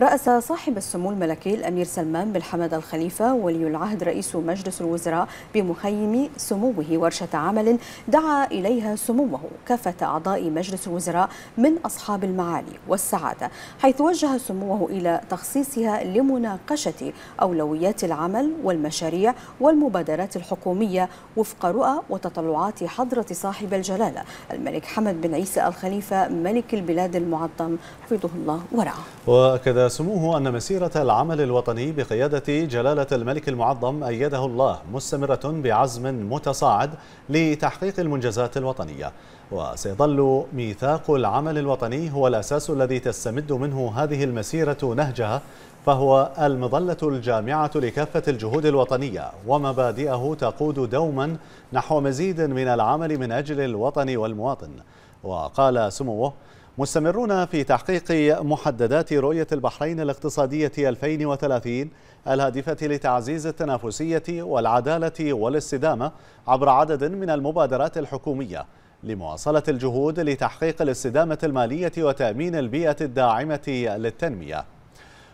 رأس صاحب السمو الملكي الأمير سلمان بن حمد الخليفة ولي العهد رئيس مجلس الوزراء بمخيم سموه ورشة عمل دعا إليها سموه كافة أعضاء مجلس الوزراء من أصحاب المعالي والسعادة حيث وجه سموه إلى تخصيصها لمناقشة أولويات العمل والمشاريع والمبادرات الحكومية وفق رؤى وتطلعات حضرة صاحب الجلالة الملك حمد بن عيسى الخليفة ملك البلاد المعظم حفظه الله ورعاه. وكذا سموه أن مسيرة العمل الوطني بقيادة جلالة الملك المعظم أيده الله مستمرة بعزم متصاعد لتحقيق المنجزات الوطنية. وسيظل ميثاق العمل الوطني هو الأساس الذي تستمد منه هذه المسيرة نهجها فهو المظلة الجامعة لكافة الجهود الوطنية ومبادئه تقود دوما نحو مزيد من العمل من أجل الوطن والمواطن. وقال سموه مستمرون في تحقيق محددات رؤية البحرين الاقتصادية 2030 الهادفة لتعزيز التنافسية والعدالة والاستدامة عبر عدد من المبادرات الحكومية لمواصلة الجهود لتحقيق الاستدامة المالية وتأمين البيئة الداعمة للتنمية.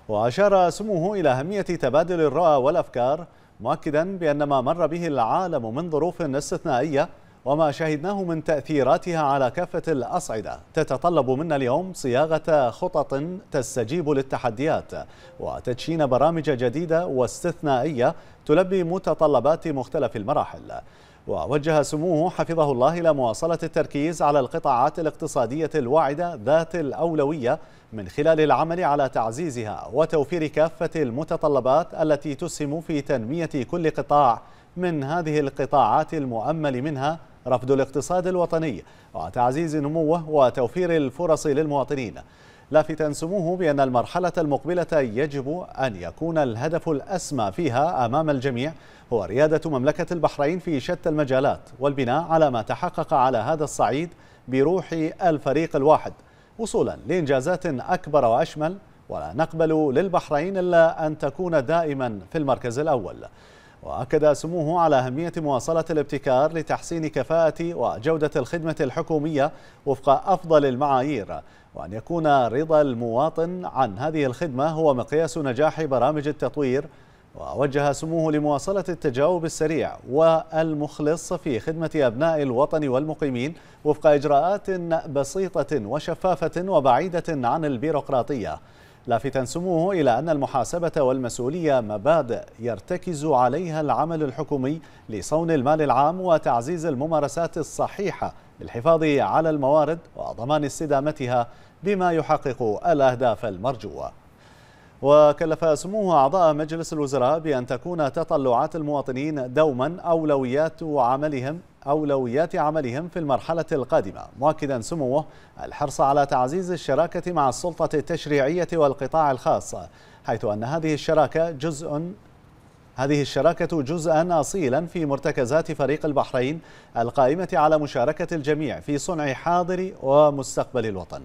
وأشار سموه إلى أهمية تبادل الرؤى والأفكار مؤكدا بأن ما مر به العالم من ظروف استثنائية وما شهدناه من تأثيراتها على كافة الأصعدة. تتطلب منا اليوم صياغة خطط تستجيب للتحديات وتدشين برامج جديدة واستثنائية تلبي متطلبات مختلف المراحل. ووجه سموه حفظه الله إلى مواصلة التركيز على القطاعات الاقتصادية الواعدة ذات الأولوية من خلال العمل على تعزيزها وتوفير كافة المتطلبات التي تسهم في تنمية كل قطاع من هذه القطاعات المؤمل منها رفض الاقتصاد الوطني وتعزيز نموه وتوفير الفرص للمواطنين. لافتا سموه بأن المرحلة المقبلة يجب أن يكون الهدف الأسمى فيها أمام الجميع هو ريادة مملكة البحرين في شتى المجالات والبناء على ما تحقق على هذا الصعيد بروح الفريق الواحد وصولا لإنجازات أكبر وأشمل ولا نقبل للبحرين إلا أن تكون دائما في المركز الأول. وأكد سموه على أهمية مواصلة الابتكار لتحسين كفاءة وجودة الخدمة الحكومية وفق أفضل المعايير وأن يكون رضا المواطن عن هذه الخدمة هو مقياس نجاح برامج التطوير. ووجه سموه لمواصلة التجاوب السريع والمخلص في خدمة أبناء الوطن والمقيمين وفق إجراءات بسيطة وشفافة وبعيدة عن البيروقراطية. لافتا سموه إلى أن المحاسبة والمسؤولية مبادئ يرتكز عليها العمل الحكومي لصون المال العام وتعزيز الممارسات الصحيحة للحفاظ على الموارد وضمان استدامتها بما يحقق الأهداف المرجوة. وكلف سموه أعضاء مجلس الوزراء بأن تكون تطلعات المواطنين دوما أولويات عملهم أولويات عملهم في المرحلة القادمة. مؤكدا سموه الحرص على تعزيز الشراكة مع السلطة التشريعية والقطاع الخاص حيث أن هذه الشراكة جزء هذه الشراكة جزءا أصيلا في مرتكزات فريق البحرين القائمة على مشاركة الجميع في صنع حاضر ومستقبل الوطن.